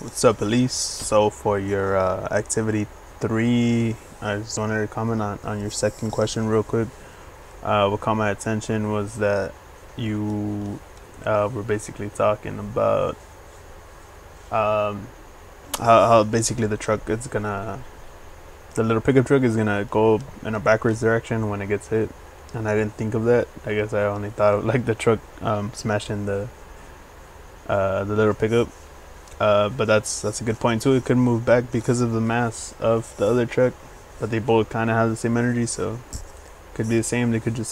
What's up, Elise? So for your uh, activity three, I just wanted to comment on, on your second question real quick. Uh, what caught my attention was that you uh, were basically talking about um, how, how basically the truck is gonna, the little pickup truck is gonna go in a backwards direction when it gets hit, and I didn't think of that. I guess I only thought of like the truck um, smashing the uh, the little pickup uh, but that's that's a good point too. It could move back because of the mass of the other truck, but they both kind of have the same energy, so could be the same. They could just